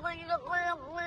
Ano ba ako